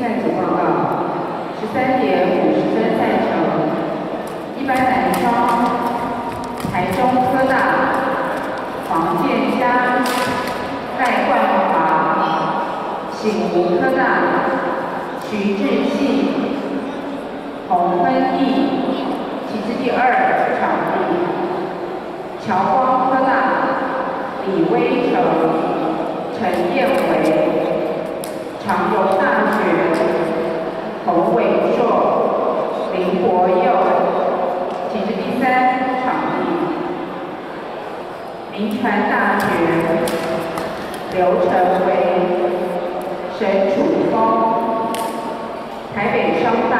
赛组报告：十三点五十分赛程，一般男双，台中科大黄建佳、戴冠华，醒吾科大徐志信、洪坤义，其次第二场地，乔光科大李威成、陈彦伟。长荣大学侯伟硕、林国佑，其次第三场地。民传大学刘成伟、沈楚峰，台北商大